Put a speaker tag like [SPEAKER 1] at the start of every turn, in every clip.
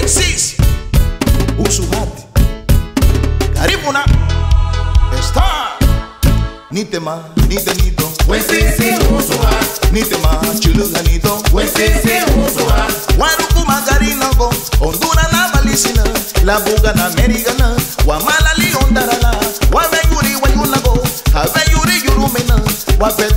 [SPEAKER 1] Francis Usuhati Garifuna Star. Nitema nite Nitenito
[SPEAKER 2] Wesisi Usuha
[SPEAKER 1] Nitema Chuluganito
[SPEAKER 2] Wesisi Usuha
[SPEAKER 1] Waruku Magarinogo Ondura na Malisina. La Buga na Merigana. Wamala Liondarala Wabeyuri Wayunago Habeyuri Yurumena. Wabeyuri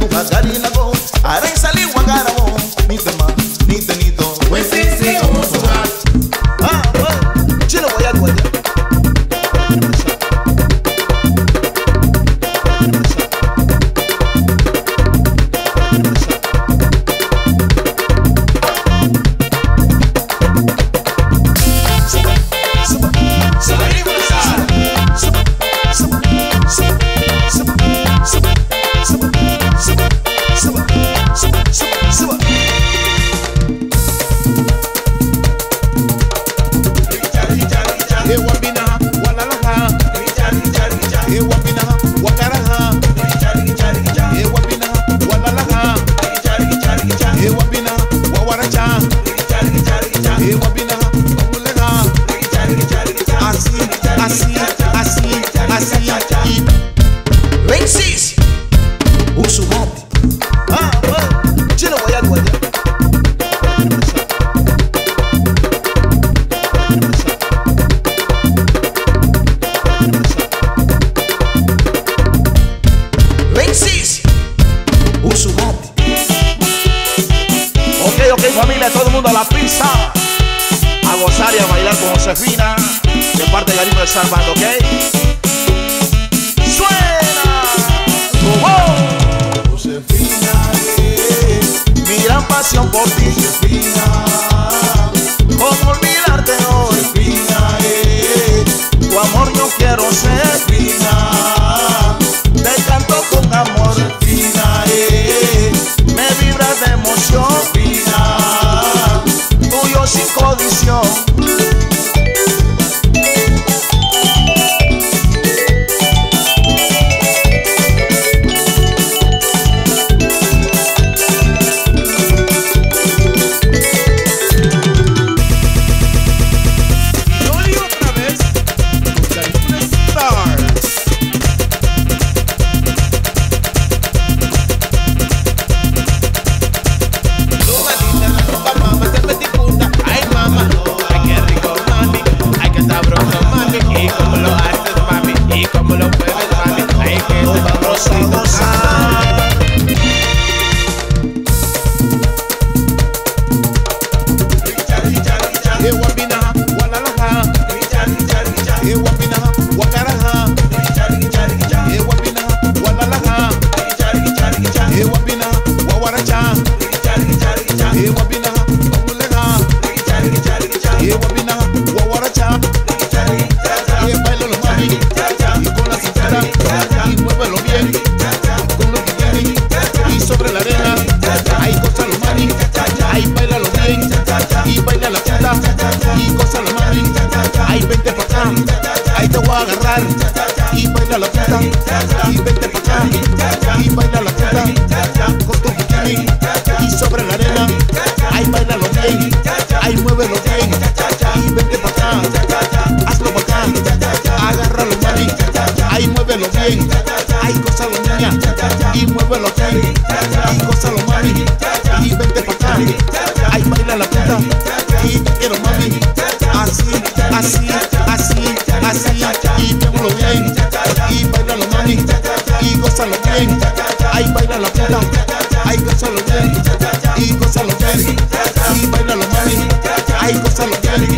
[SPEAKER 1] todo el mundo a la pista. A gozar y a bailar con Josefina. De parte de Garino de Salvador, ¿ok? Dos
[SPEAKER 3] y dos agarrar y baila la puta y vete pa' acá y baila la puta con tu bikini y sobre la arena bien. Ahí baila la pila, ahí goza los bien. Y goza los bien, y baila los bien. Ahí goza los bien.